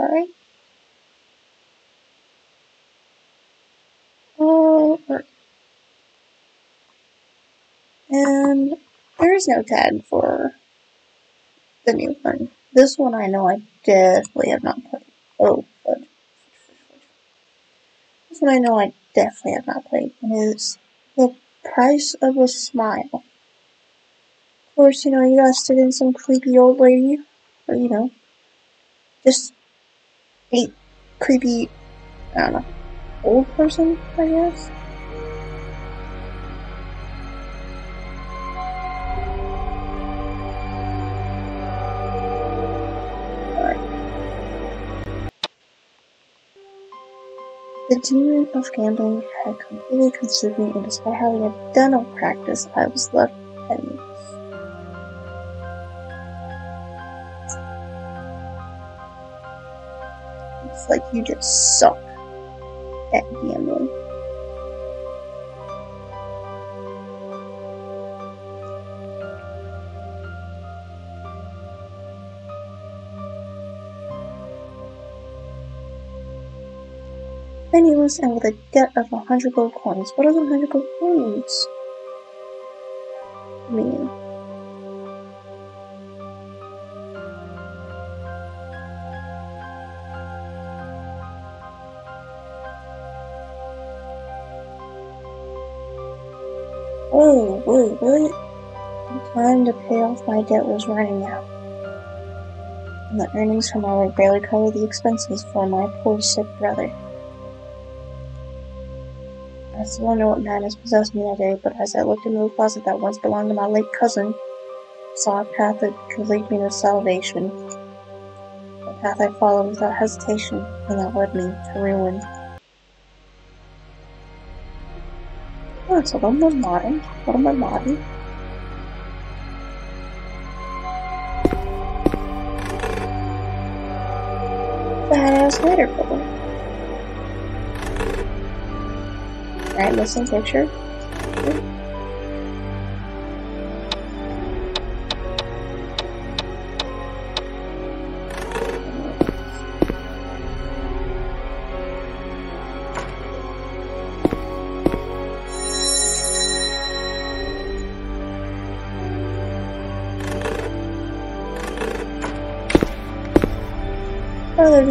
Alright. Oh, alright. And there is no tag for the new one. This one I know I definitely have not played. Oh. This one I know I definitely have not played. Is The Price of a Smile. Of course, you know, you gotta stick in some creepy old lady. Or, you know, just a creepy, I don't know, old person, I guess. The demon of gambling had completely consumed me, and despite having a dental practice, I was left like you just suck at gambling. penniless and with a debt of a hundred gold coins. What are the hundred gold coins? The to pay off my debt was running out. And the earnings from our work barely covered the expenses for my poor sick brother. I still don't know what madness possessed me that day, but as I looked into the closet that once belonged to my late cousin, I saw a path that could lead me to salvation. A path I followed without hesitation, and that led me to ruin. Oh, it's a little more modern. A little more Badass lighter puller. Alright, missing picture.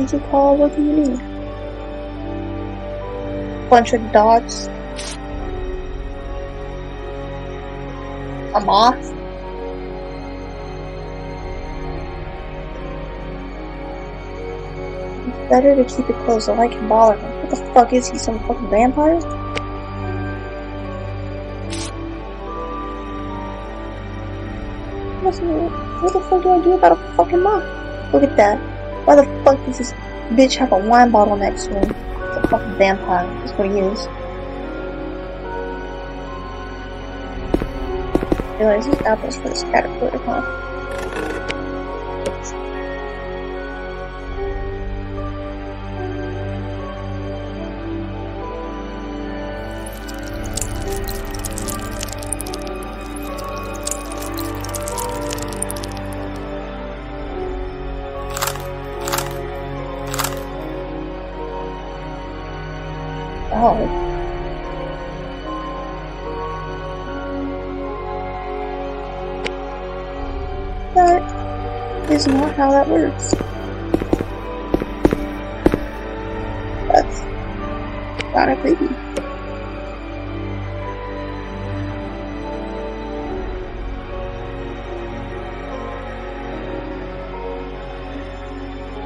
Did you call? What do you need? Bunch of dots. a moth? Better to keep it closed so I can bother him. What the fuck is he, some fucking vampire? What the fuck do I do about a fucking moth? Look at that. Why the fuck does this bitch have a wine bottle next to him? It's a fucking vampire. That's what he is. realize these apples for this caterpillar, huh? How that works. That's kinda creepy.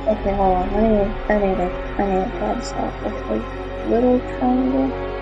Okay, hold on. I need, I need a, I need a pad stop with a little. Triangle,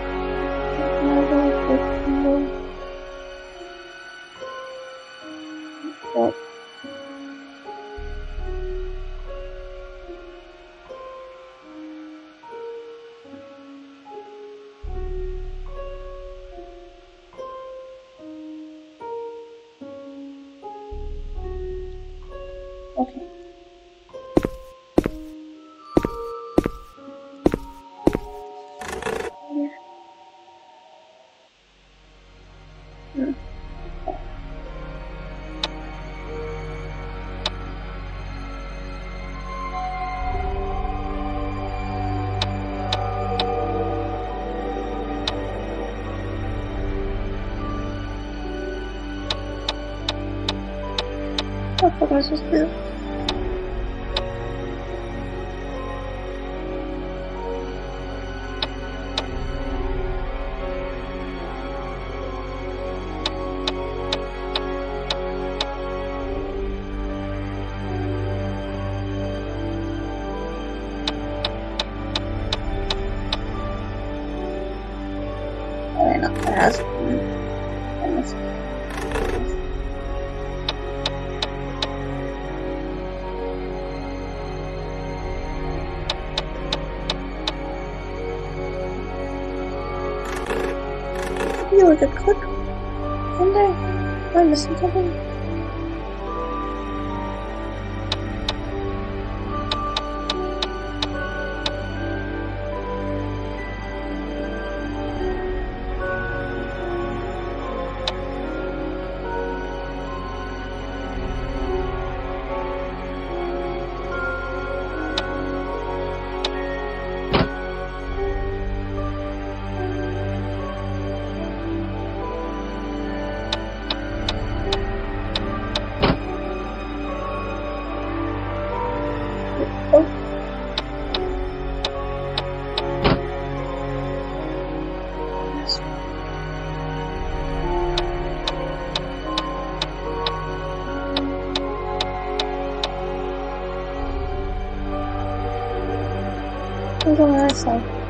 What the fuck am Am I What's on the other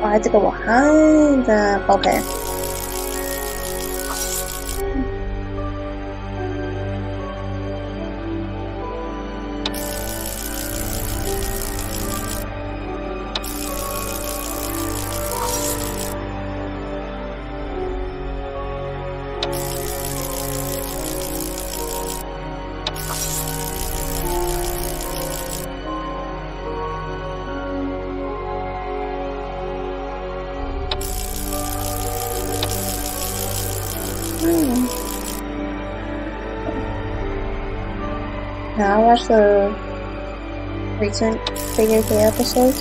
Oh, I have to go behind them. Okay. Recent Figure K episodes.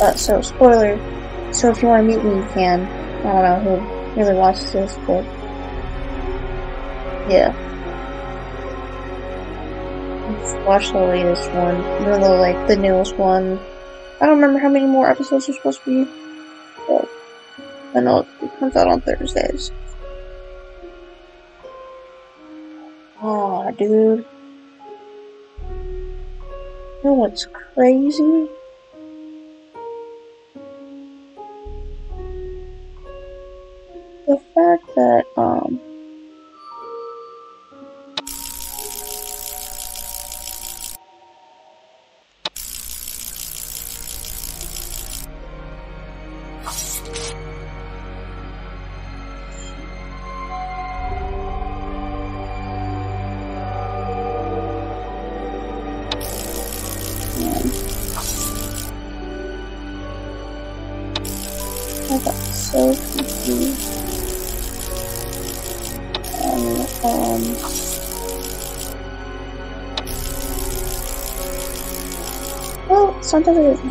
Uh, so spoiler. So if you want to meet me, you can. I don't know who really watches this, but yeah. Watch the latest one, even though like the newest one. I don't remember how many more episodes are supposed to be, but I know it comes out on Thursdays. Aw, dude. You know what's crazy?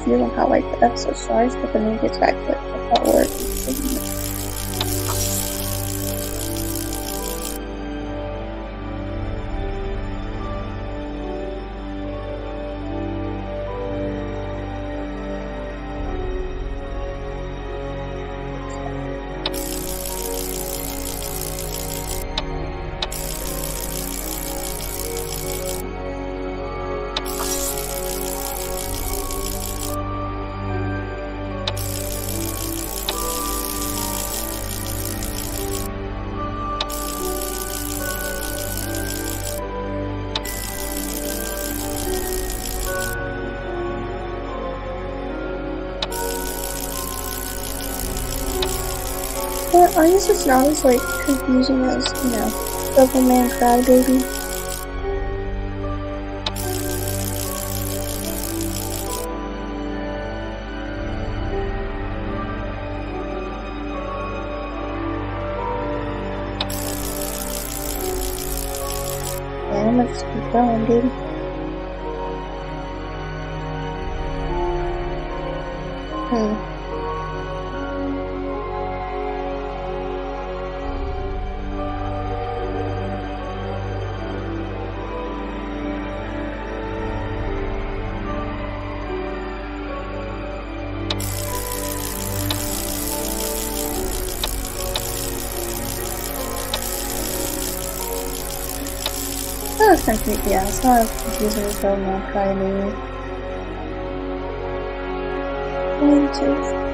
Confused on how, like, the episode starts, but then But I guess it's not as like confusing as, you know, Devilman Crybaby. Yeah. It's not as confusing as Devilman Crybaby. One, two, three.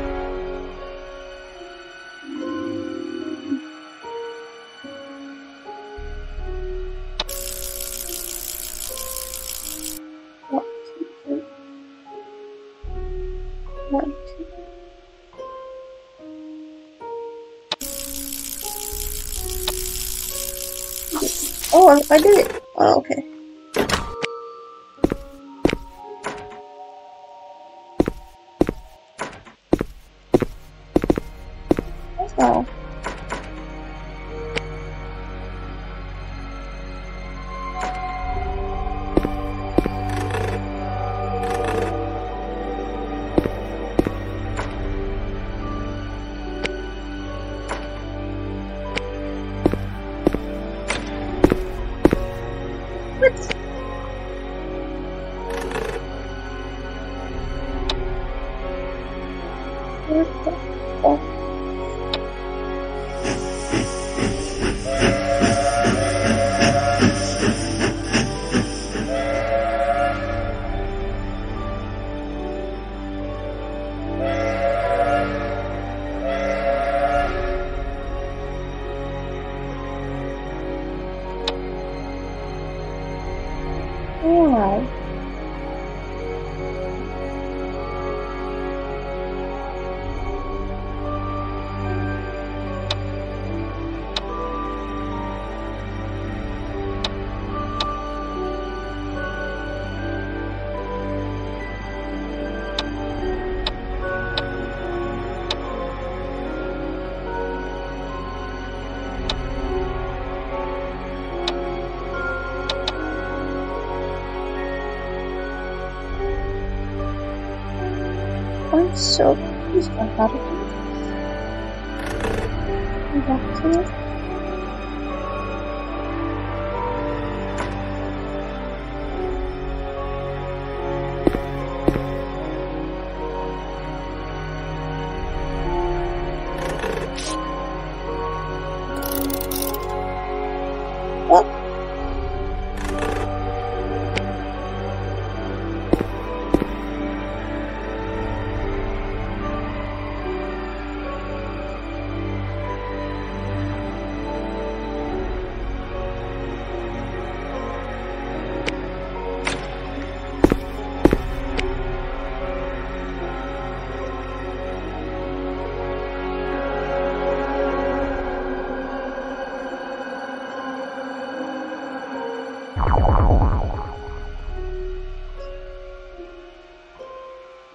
I'm so confused on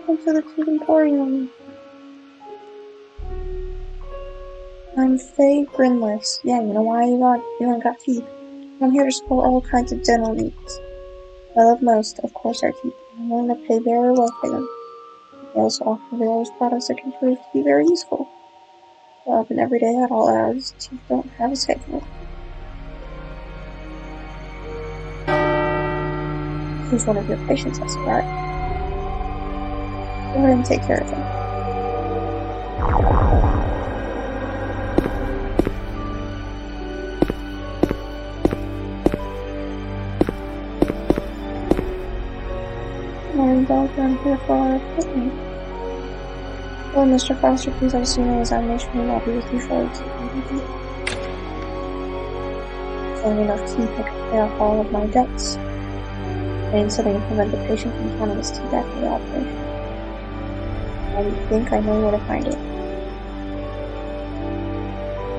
Welcome to the Tea Emporium. I'm Faye Grinless. Yeah, you know why you got you don't got teeth. I'm here to support all kinds of dental needs. I love most, of course, our teeth. I'm willing to pay very well for them. They also offer various products that can prove to be very useful. Well, and every day at all hours, teeth don't have a schedule. Who's one of your patients, I see, Go going to take care of him. I'm here for our appointment. Well, Mr. Foster, please have a senior examination and I'll be with you shortly. Only enough I could pay off all of my debts. And something to prevent the patient from his teeth after the operation. I think I know where to find it.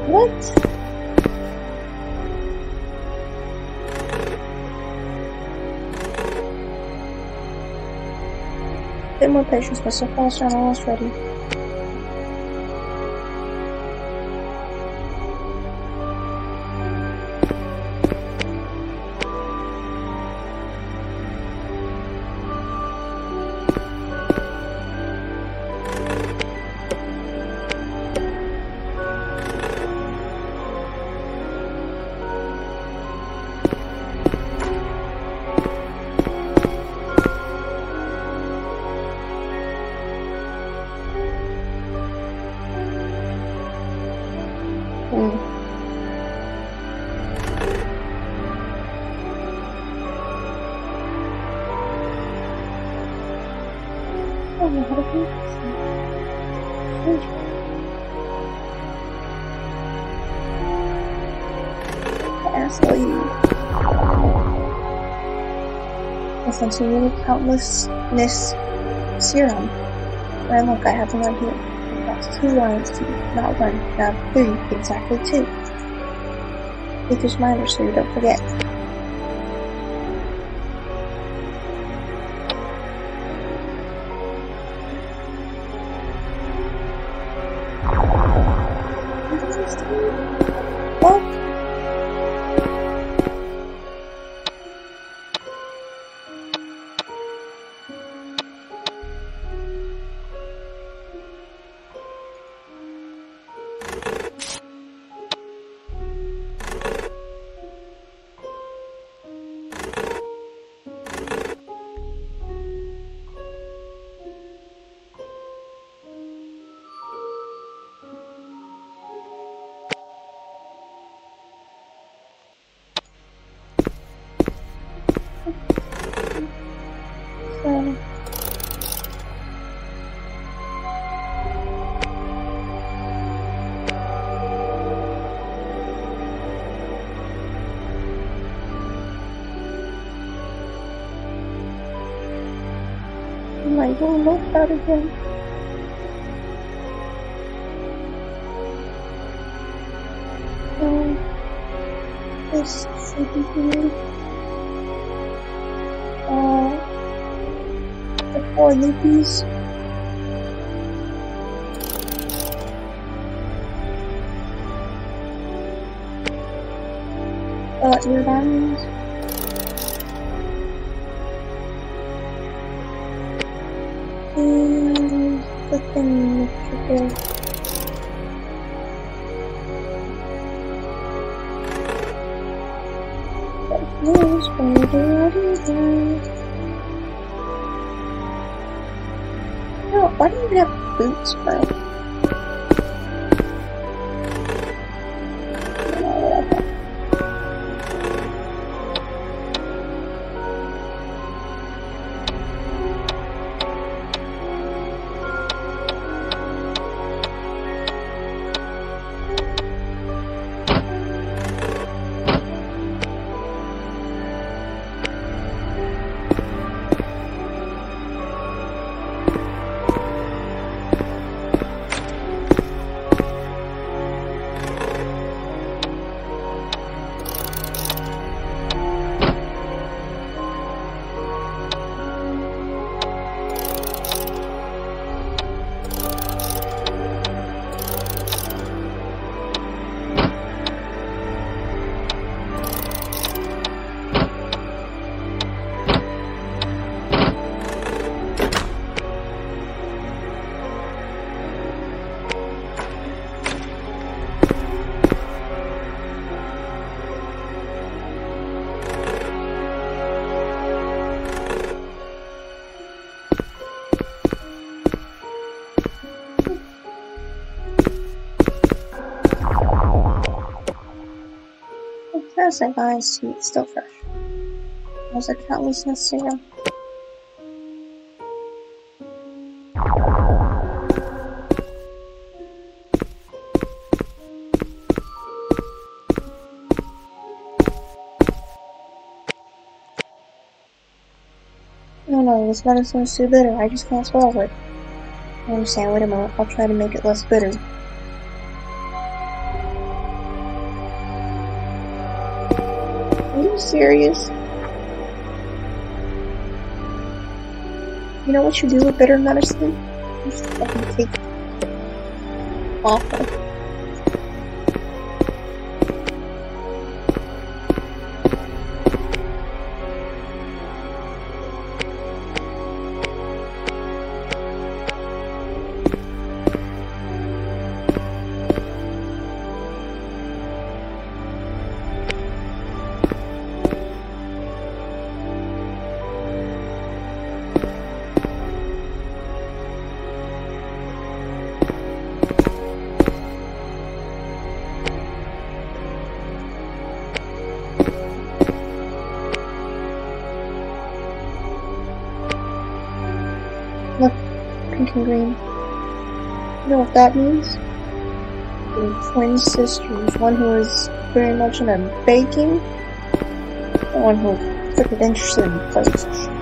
What? Bit more patience, Mr. Foster. I'm almost ready. Listen to you, countlessness serum. And look, I have right here. That's two lines not one, not three, exactly two. Keep this reminder so you don't forget. To look that? Um, good. Uh, the four loopies. Uh, ear diamonds. How's that lion's teeth still fresh? Was How's that countless necessary? No, no, this medicine's too bitter. I just can't swallow it. I understand. Wait a moment. I'll try to make it less bitter. Serious? You know what you do with bitter medicine? You just fucking take it. Awful. And green. You know what that means? The twin sisters, one who is very much into baking, and one who is interested in places.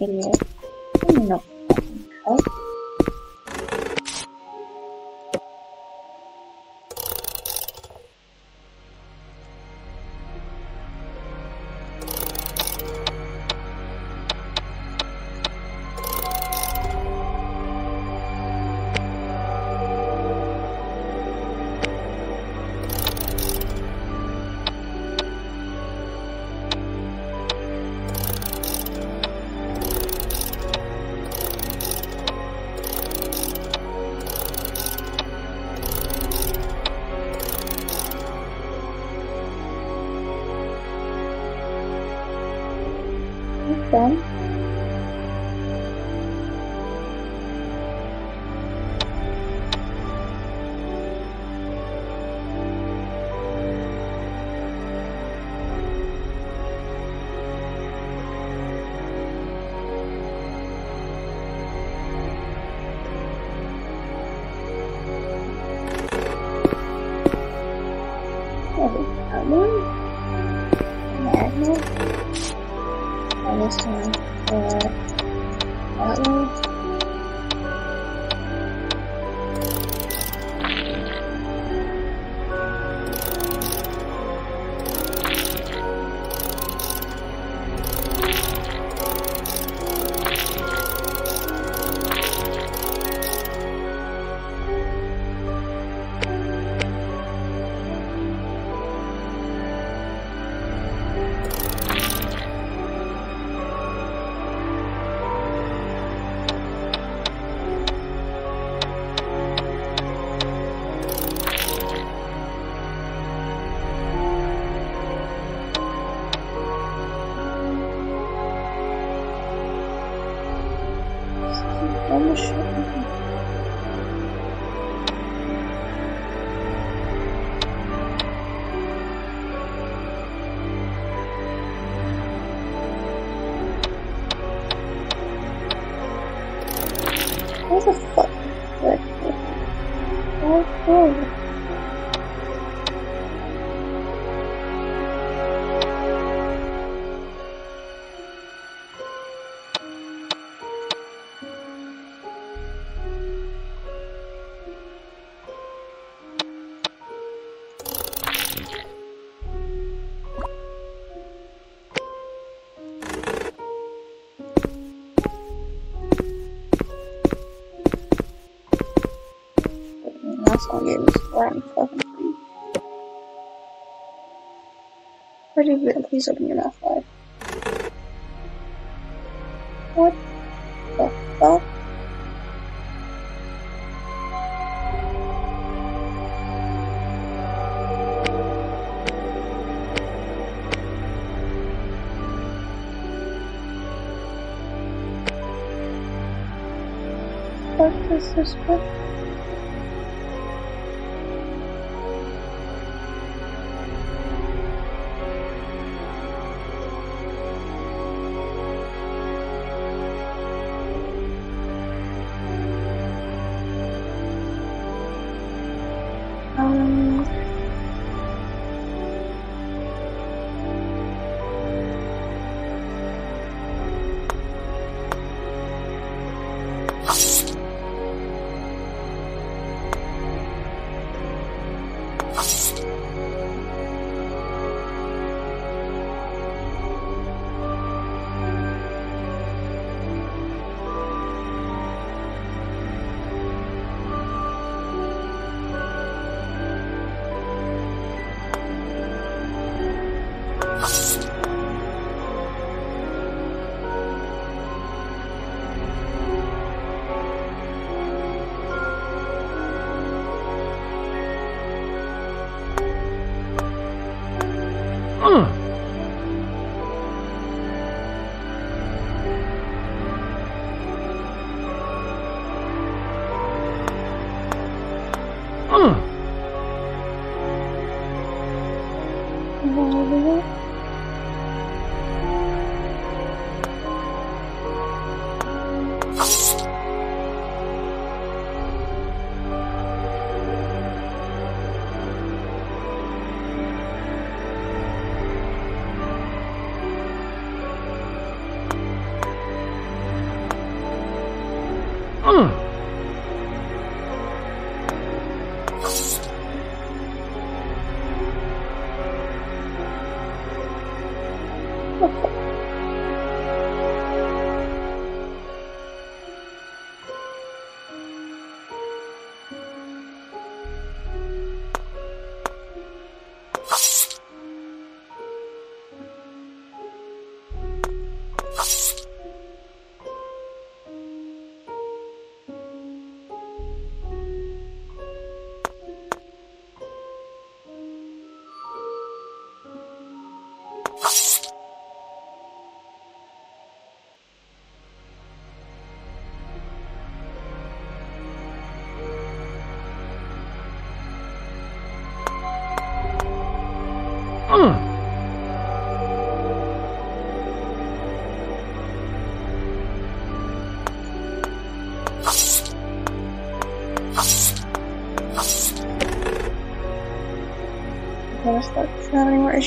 Oh Please open your mouth wide. What the fuck? What is this?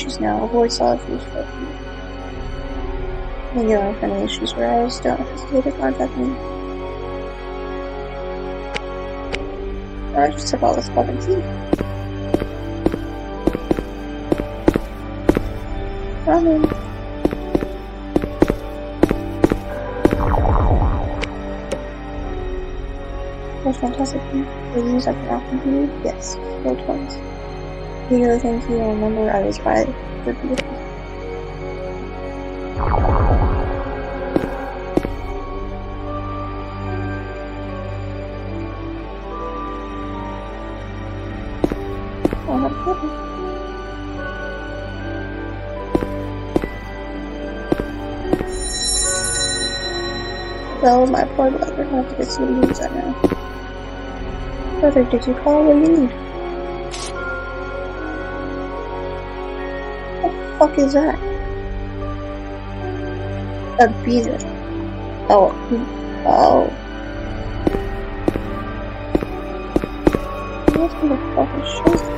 You issues now, avoid solid foods for a few. When you have any issues arise, don't hesitate to contact me. I just took all this fucking tea. Coming. Those fantastic reviews I can offer you? Yes, roll twice. Peter, thank you. Remember I was right. Good. Oh, my poor brother. I have to get some news right now. Brother, did you call? What do you need? The fuck is that? A beater. Oh. Oh. What the fuck is shit?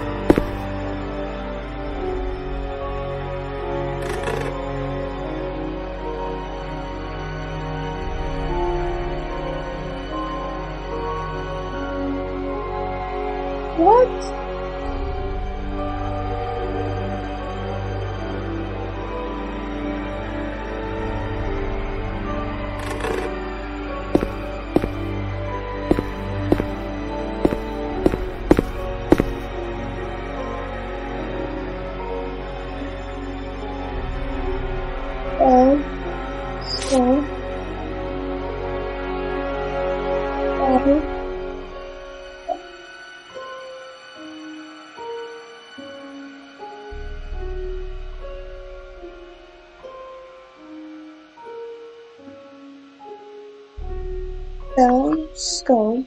Skull,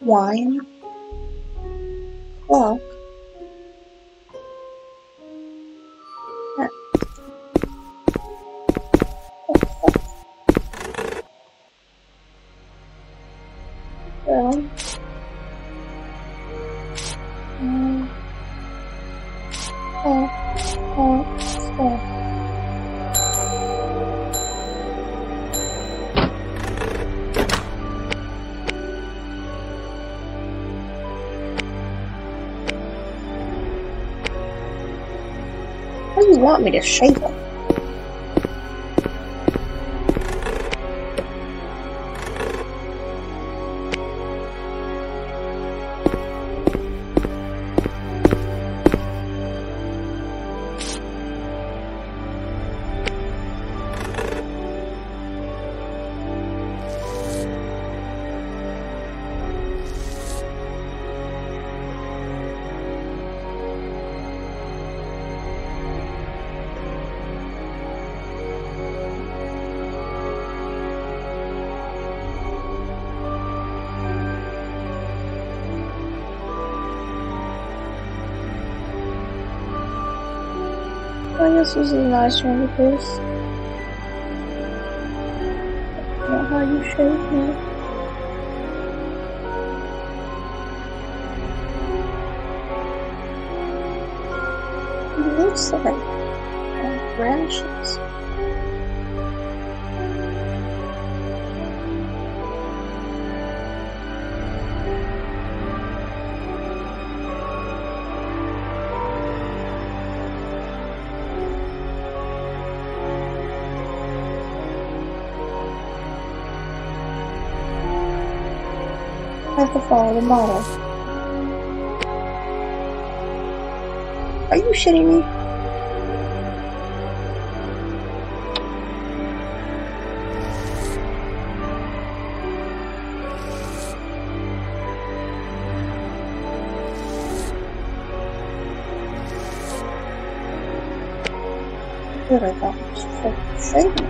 wine, clock, want me to shave him? This is a nice one because not how you shave me. It looks like Are you shitting me? Good, I thought it was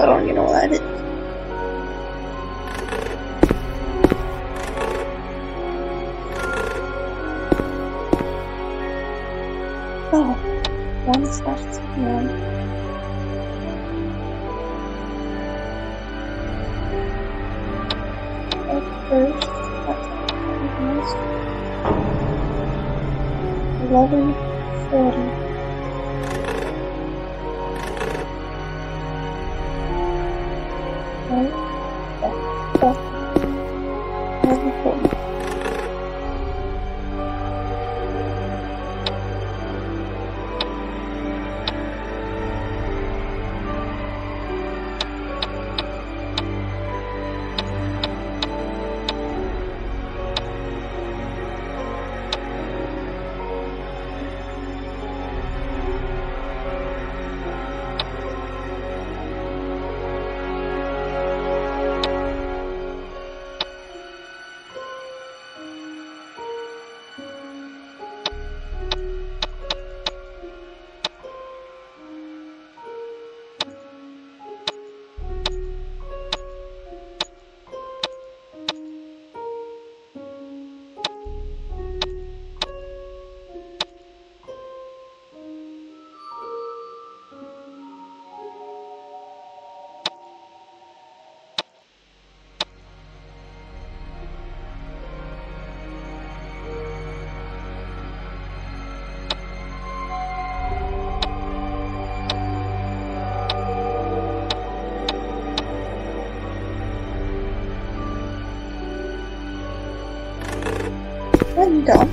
I don't even know what that is. I'm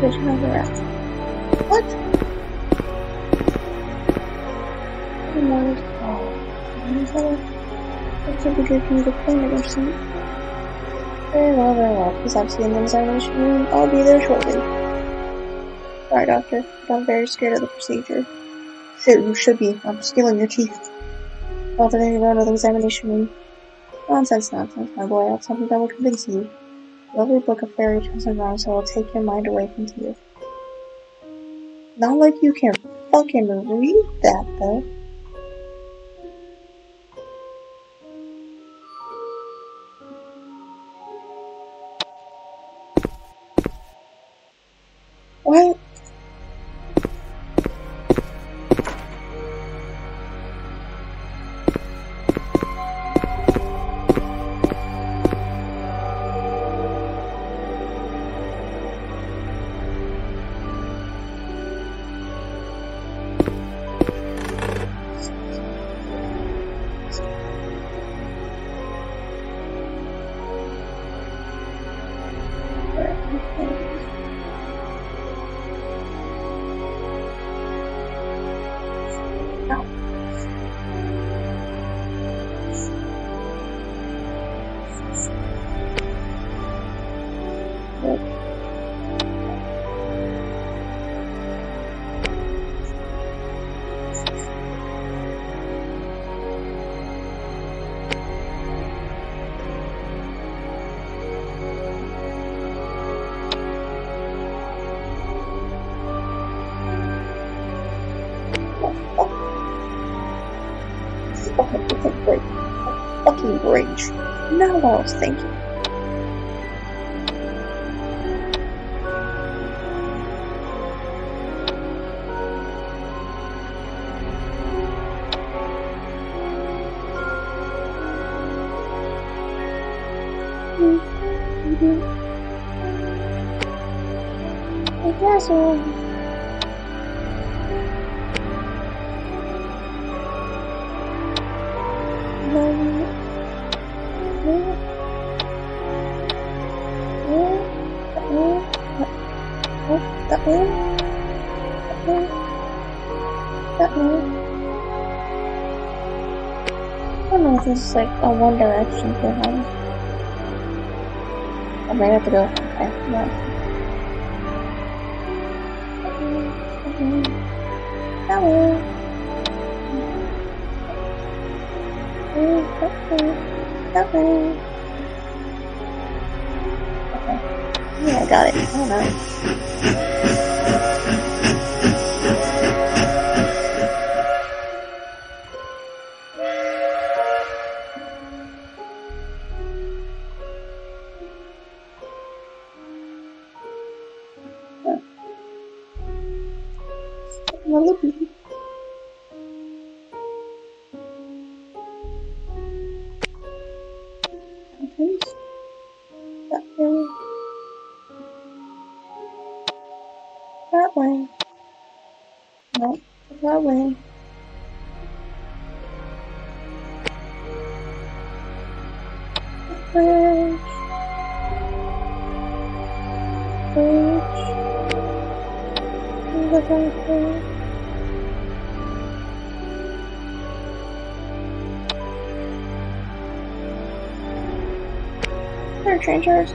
Application of arrest. What? Good morning. Oh, is that a... Looks like a good thing to claim it or. Very well, very well. Please have see in the examination. I'll be there shortly. Sorry, doctor. but I'm very scared of the procedure. Sure, you should be. I'm stealing your teeth. Well, then you go to the examination room. Nonsense, nonsense, my boy. I have something that will convince you. Lovely book of fairy tales and rhymes that will take your mind away from tears. Not like you can fucking read that, though. what I was thinking. Mm -hmm. I guess. Uh, It's like a One Direction thing. I may ago. Okay, no. Hello. Hello. Hello. trenchers.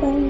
What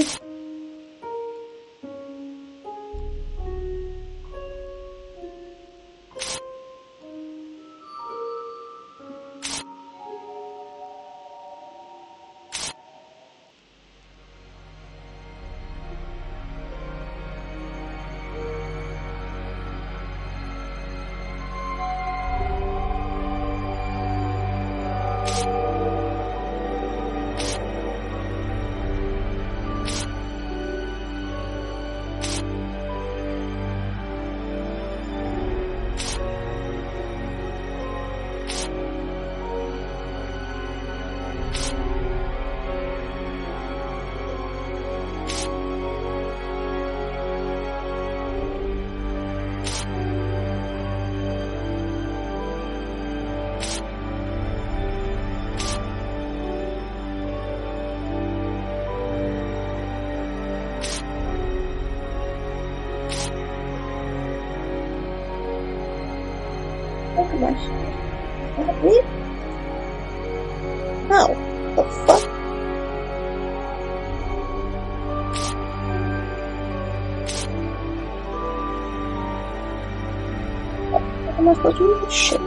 you Shit?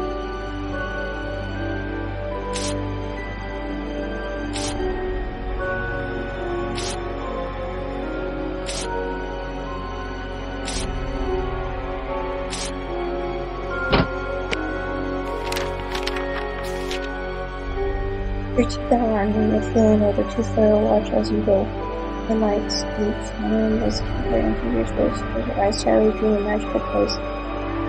Reach down and you're feeling over to Sarah watch as you go. The night sleeps, and is covering to your eyes shadow dream a magical place.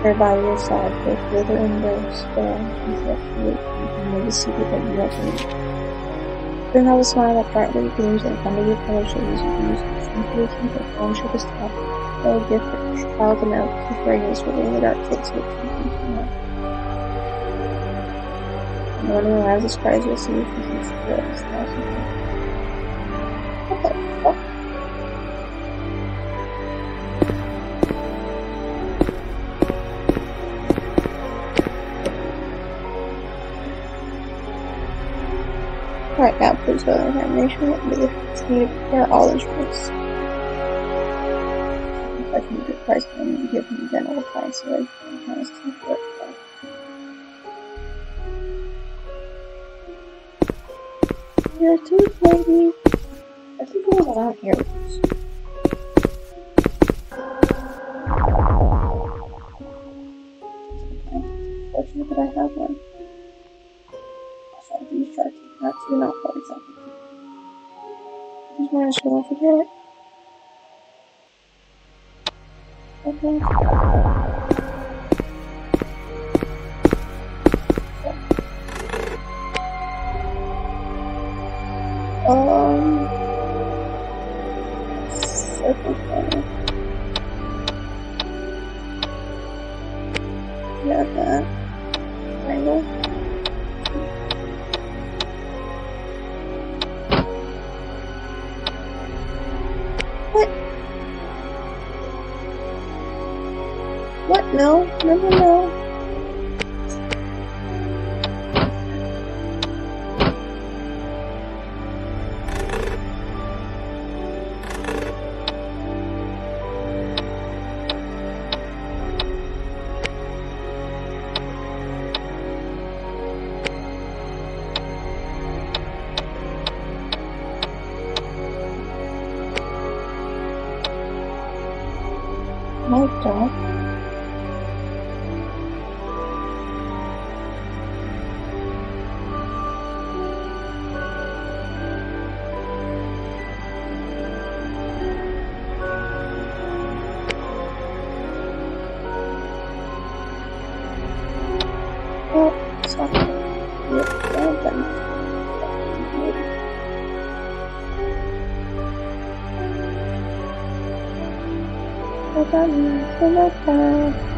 There by your side, both wither and rose, there, and free, and know the secret that you have to read. Then have a smile that brightly gleams and under your color shades you use simply keep a friendship is tough. No gift, child and out, to fragrance within the dark takes it to you. Morning arrives as far as you'll see if you can see it. It's Alright, now to the examination. Let me continue to prepare all instruments. I can get price, then give me general price. I it. You're a tooth lady. I think I want earrings. Fortunate that I have one. Also, these try to not to not These I just. Okay. Um, Well done. Well done. Got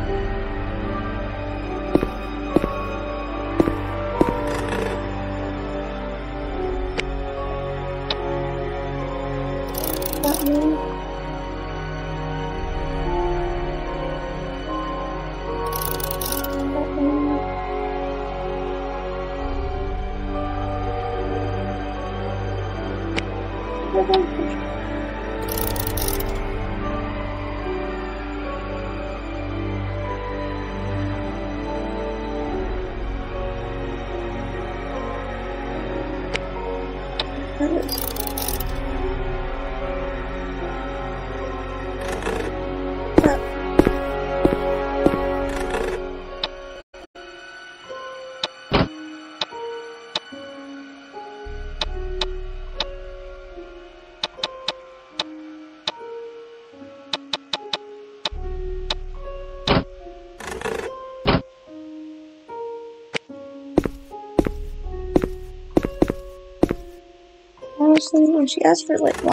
When she asked for like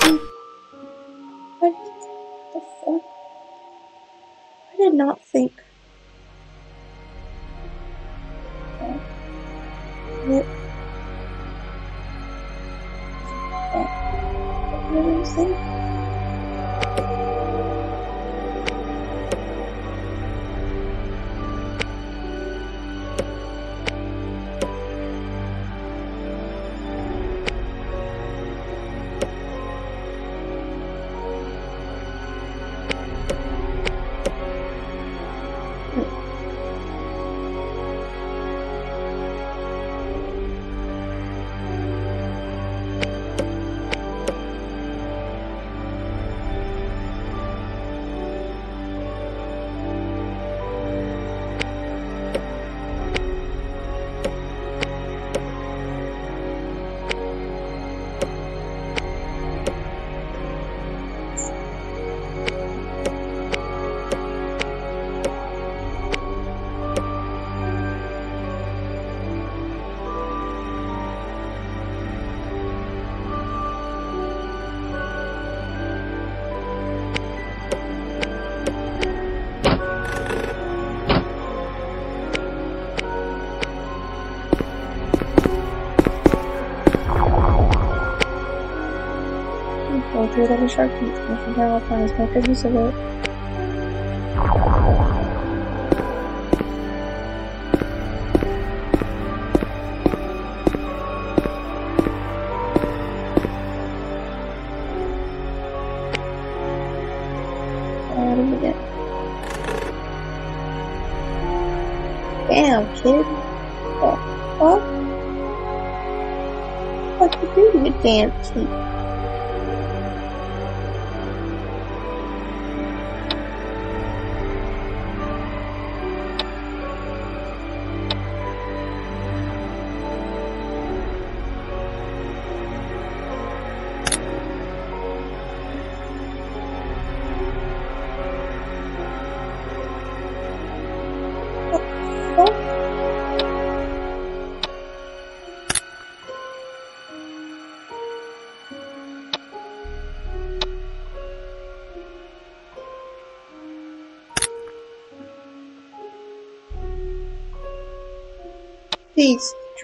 teeth, Go through double shark teeth. Good use of it. Of. Damn, kid. What the you do damn?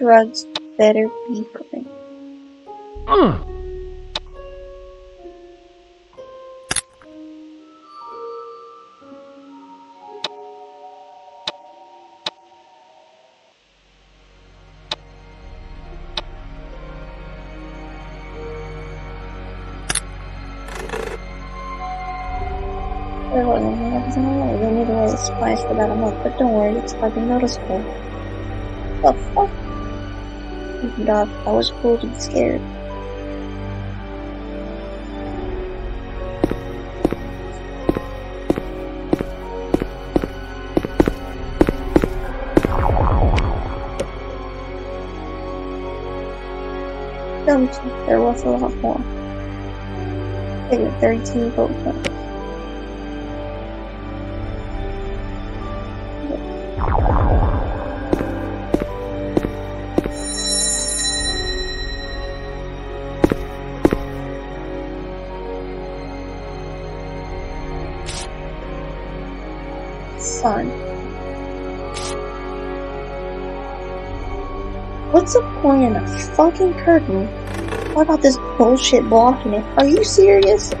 Drugs better be free. Mm. There wasn't any of in a way. They need to wear the supplies for about a month, but don't worry, it's hardly noticeable. The fuck? Even though I was to be scared. There was a lot more. Get 13 vote What's in a fucking curtain? What about this bullshit blocking it? Are you serious?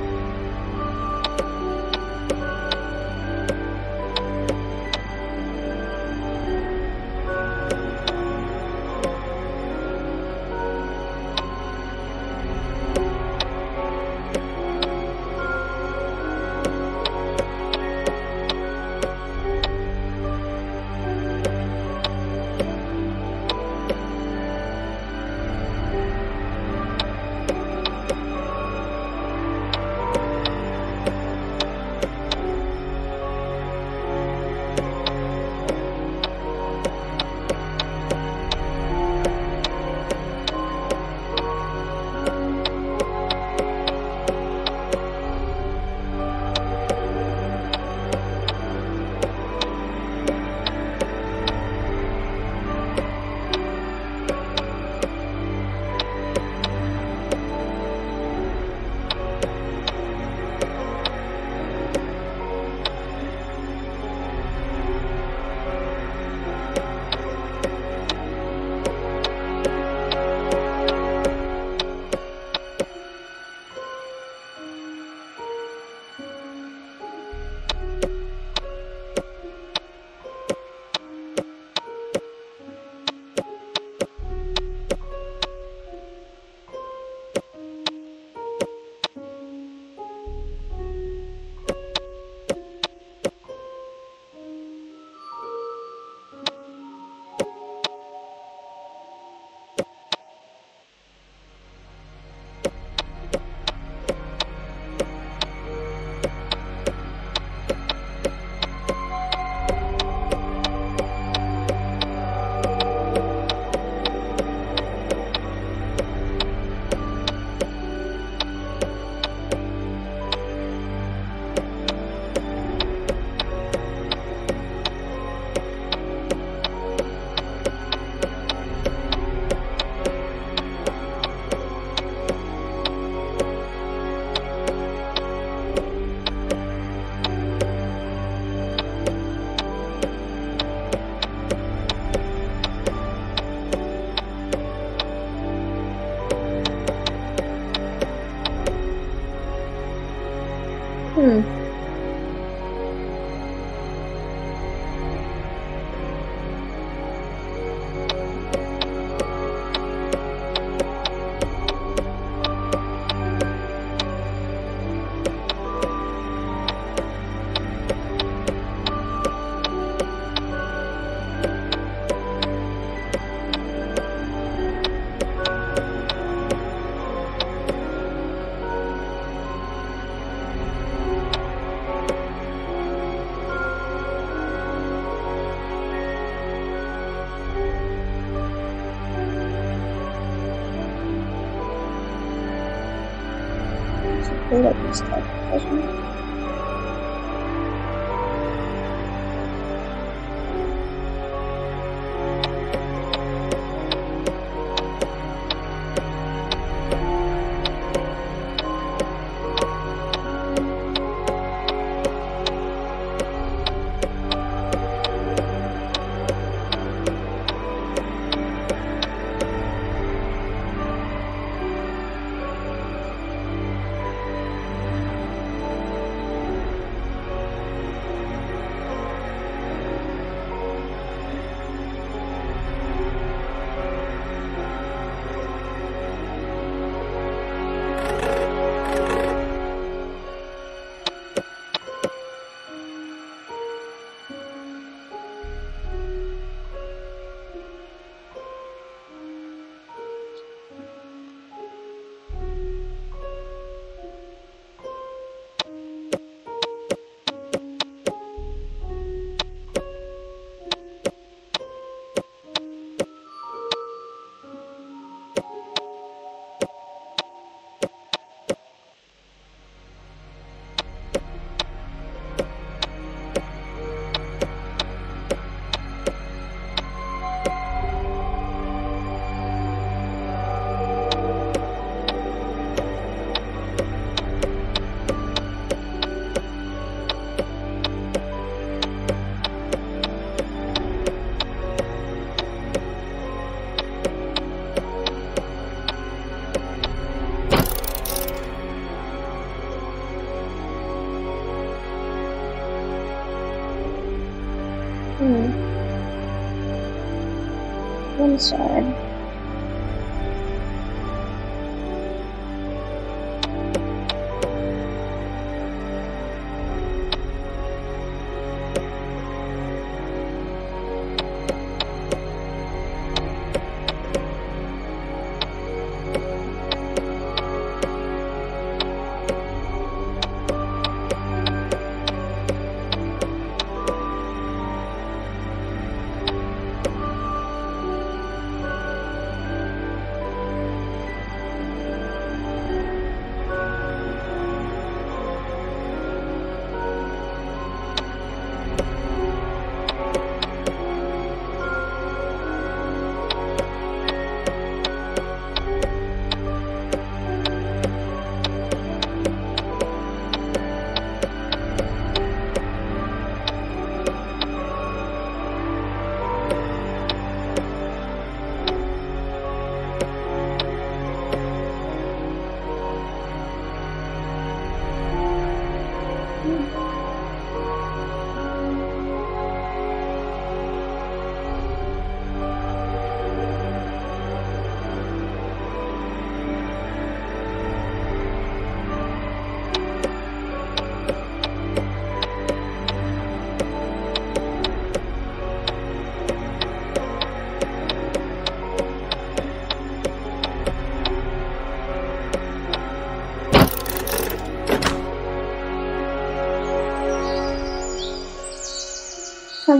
Inside.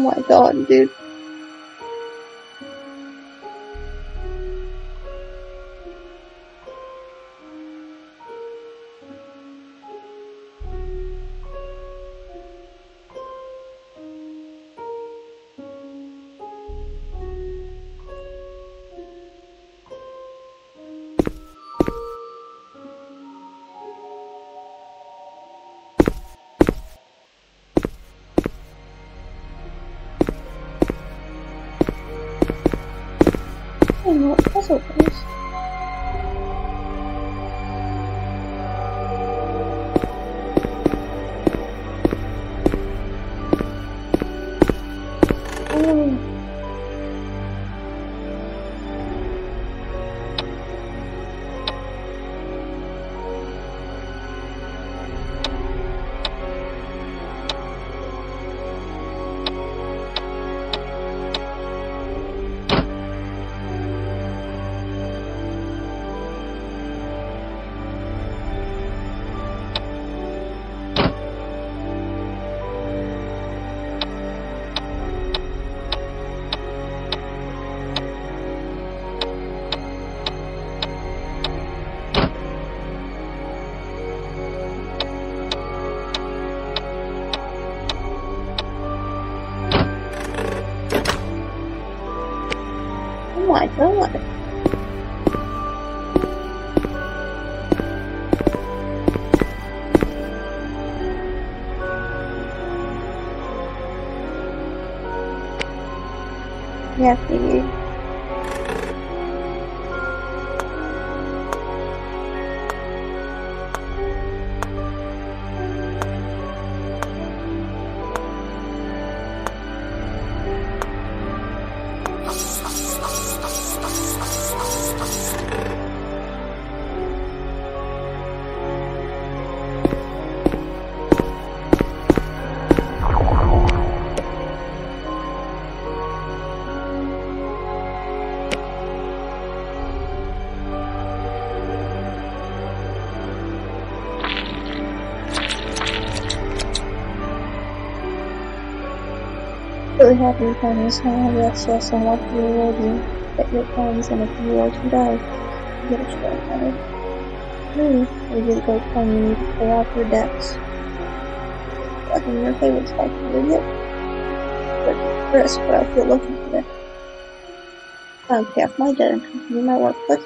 My god, dude. My god. Yeah, figured. This now. Yes, yes, I want you will be. Bet your coins and if you roll to die, you get a strike card. Hmm, we get a gold coin you need to pay off your debts. Nothing your favorite spike to get. But first, but I feel lucky today. I don't pay off my debt and continue my work. Let's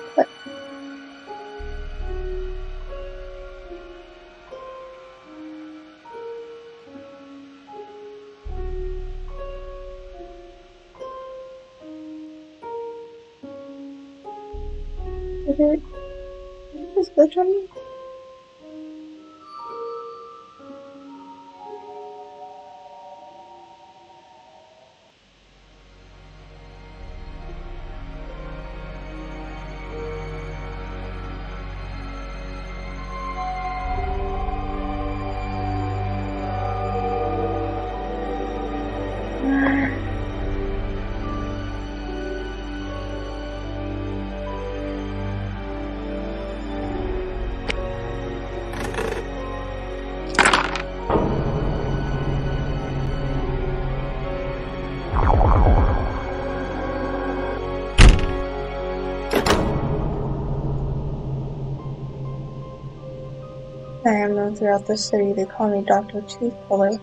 am known throughout the city. They call me Dr. Tooth Puller.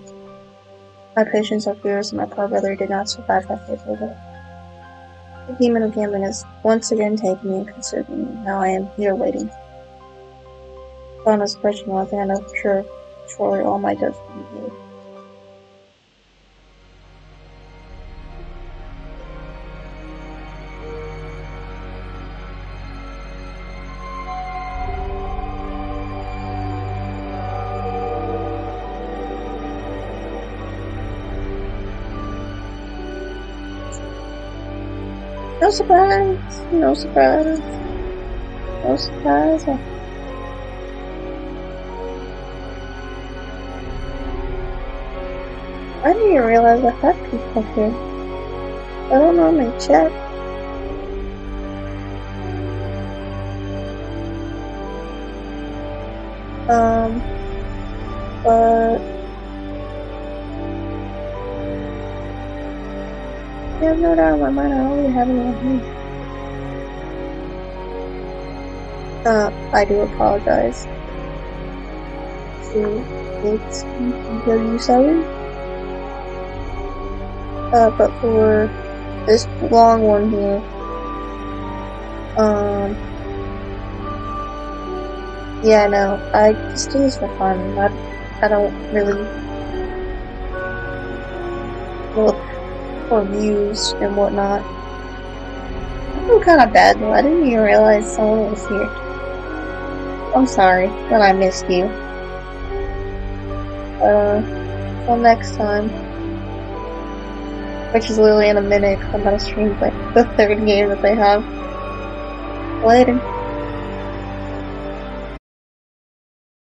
My patients are fierce, and my poor brother did not survive that day. The demon of gambling has once again taken me and consumed me. Now I am here waiting. Bonus question, one thing I know for sure. Surely all my debts will be paid. Surprise, no surprise, no surprise. I didn't even realize I had people here. I don't normally check. Um, but No doubt in my mind I only have anyone here. Uh, I do apologize to it's W7. Uh, but for this long one here, um, yeah, no, I just do this for fun. I, I don't really for views and whatnot. I feel kind of bad though. I didn't even realize someone was here. I'm sorry that I missed you. Uh, till next time. Which is literally in a minute I'm about to stream like the third game that they have. Later.